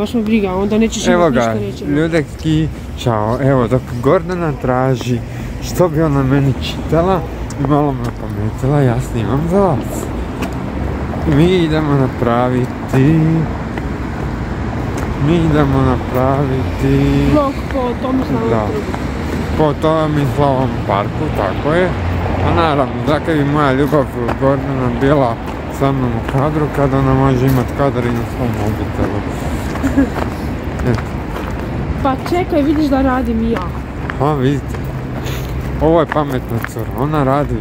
baš me briga, onda nećeš Evo imati ga, ništa neće. ljudeki, čao, evo dok Gordana traži što bi ona meni čitala i malo me pametila, ja snimam za vas. Mi idemo napraviti, mi idemo napraviti Vlog po Tomislavom Da. po Tomislavom parku, tako je. A naravno, dakle bi moja ljubav Gordana bila sa mnom u kadru, kada ona može imati kadar i na svom mobitelu. Pa čekaj, vidiš da radim i ja. Pa vidite, ovo je pametna cura, ona radi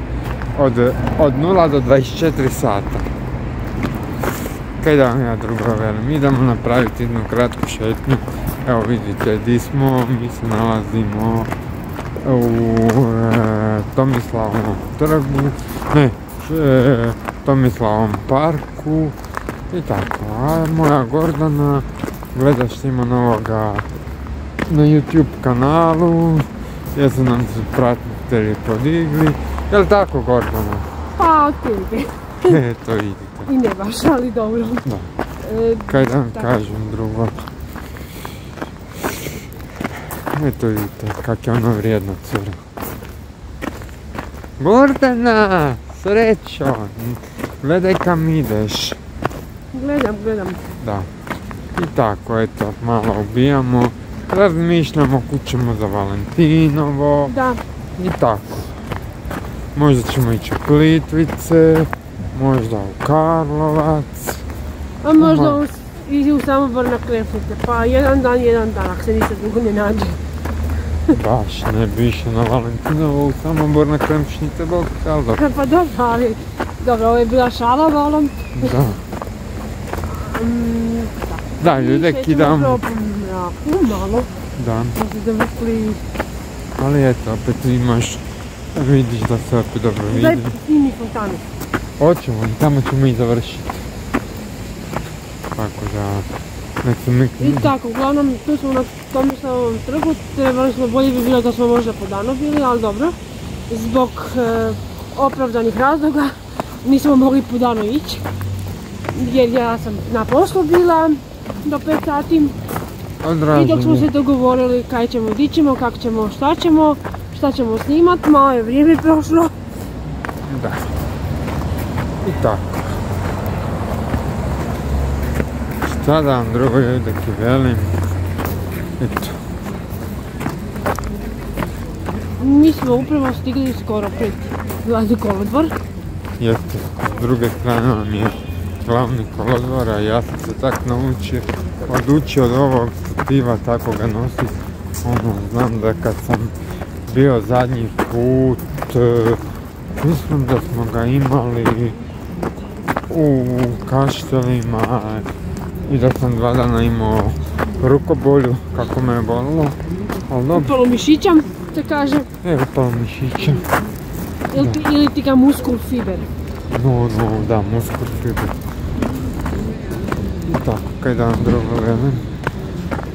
od, od 0 do 24 sata. Kaj da vam ja drugo velim, idemo napraviti jednu kratku šetnju. Evo vidite di smo, mi se nalazimo u e, Tomislavom trgu, ne, e, Tomislavom parku i tako. A moja Gordana gleda što ima novoga na YouTube kanalu, jer su nam se pratitelji podigli. Jel tako Gordana? Pa, otprilike. Eto idite. I ne baš, ali dobro. Da. E, Kaj da vam kažem drugo. Eto vidite kak je ona vrijedna cura. Gordana! Srećo! Gledaj kam ideš. gledam, gledam. Da. I tako, eto, malo ubijamo. Razmišljamo kud ćemo za Valentinovo. Da, I tako. Možda ćemo ići u Plitvice, možda u Karlovac. a možda u, i u Samobor na Krefnice. Pa jedan dan, jedan dan, ako se ništa drugo ne nađe. Baš ne bi išao na Valentinovo u Samobor na kremšnjice, bog ali dobro. Pa dobro, ali... Dobro, ovo je bila šala, volom. Da. Da, kidam. upravo po mraku, malo. Da, Da ali eto, opet imaš, vidiš da se opet dobro Daj vidi. snimi fontanu. Hoćemo i tamo ćemo i završiti. Tako da, nek mi... I tako, uglavnom tu smo na Tomislavovom trgu, trebali smo, bolje bi bilo da smo možda po danu bili, ali dobro. Zbog e, opravdanih razloga nismo mogli po danu ići. Jer ja sam na poslu bila do 5 sati i dok smo se dogovorili kaj ćemo, di ćemo, kak ćemo, šta ćemo, šta ćemo snimat, malo je vrijeme prošlo. Da. I tako. Šta da vam drugo ljudi ki velim? Eto. Mi smo upravo stigli skoro pred Vladi kolodvor. Jeste, s druge strane nam je glavni kolodvor, a ja sam se tak naučio, odučio od ovog stativa, tako ga nosit. Ono, znam da kad sam bio zadnji put, e, mislim da smo ga imali u Kaštelima i da sam dva dana imao rukobolju, kako me je bolilo. Upalo mišića, se kaže, evo upalo mišića. ili ti, ili ti ga muskul fiber. No, no, da, muskul fiber. Tako, kaj da vam drugo velim.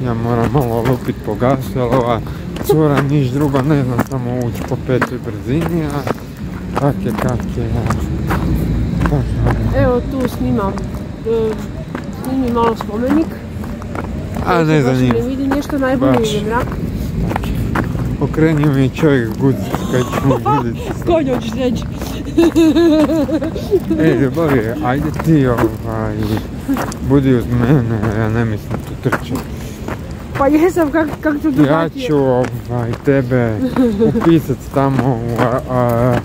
Ja moram malo lupit po gasu, jer ova cura niš drugo ne zna samo ući po petoj brzini, a kak je, kak je, Evo tu snimam, e, snimi malo spomenik. a ne zanima. Ne vidi nešto najbolje Baš. je mrak. Okrenio mi je čovjek gud, kaj ćemo buditi. Konj hoćeš reći. Ej, ljubavi, ajde ti ovaj, budi uz mene, ja ne mislim tu trčati. Pa jesam, kak, kak to Ja ću ovaj, tebe upisat tamo u a, a,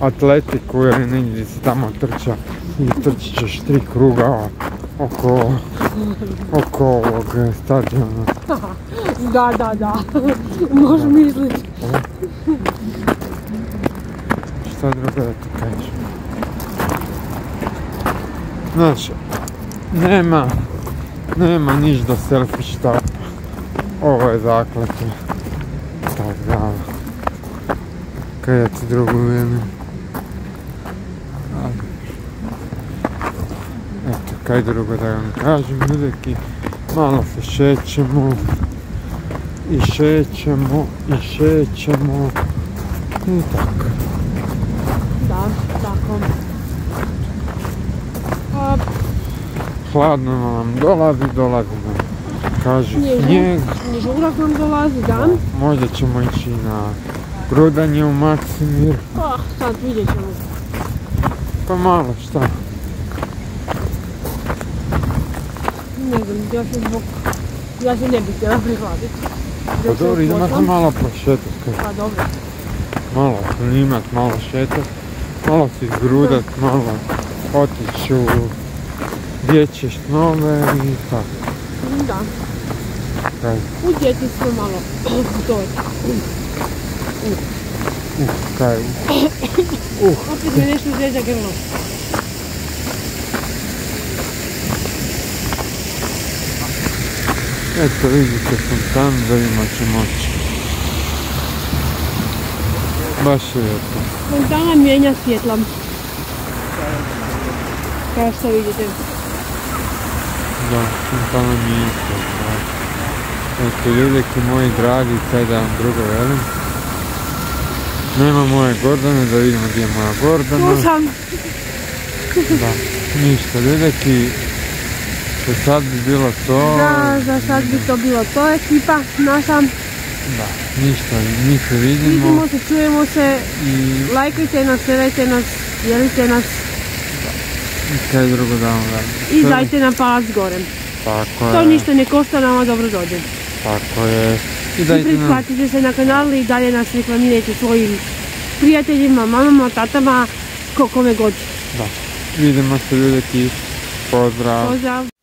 atletiku ili negdje si tamo trča i trčit ćeš tri kruga oko, oko ovog stadiona. Da, da, da. Možeš mislit. Šta drugo da ti kažem? Znaš, nema, nema niš do selfie štapa. Ovo je zakletno. Tak da. Kaj ja ti drugo? Ali, Eto, kaj drugo da vam kažem, ljudeki, malo se šećemo, i šećemo, i šećemo, i tako. Da, tako. A, Hladno nam dolazi, dolazi nam kažu Snijeg. snijeg. Žurak nam dolazi, dan. Možda ćemo ići na grudanje u Maksimir. Ah, sad vidjet ćemo. Pa malo šta. Ne znam, ja se zbog... Ja se ne bih htjela prihvatiti. Pa dobro, idemo se malo prošetat. kaj. Pa dobro. Malo snimat, malo šetat. Malo se izgrudat, malo otići u dječje snove i tako. Da. Kaj, U djetinjstvo malo. to je. uh, kaj, Opet me nešto zezda grlo. eto vidite fontan, da ima će moći. Baš je lijepo. Fontana mijenja svjetlom. Kao što vidite. Da, fontana mi je isto. Eto, ljudeki moji dragi, kaj da vam drugo velim. Nema moje Gordane, da vidimo gdje je moja Gordana. Tu sam. Da, ništa, ljudeki, za sad bi bilo to. Da, za sad bi to bilo to ekipa naša. Da, ništa, mi se vidimo Vidimo se, čujemo se. i, Lajkajte nas, gledajte nas, dijelite nas i kaj drugo da vam velim. i dajte nam palac gore. Tako To je, ništa ne košta, nama dobro dođe. tako je. I I dajte nam, pretplatite se na kanal i dalje nas reklamirajte svojim prijateljima, mamama, tatama, ko kome god. da, vidimo se ljudeki, pozdrav. Pozdrav!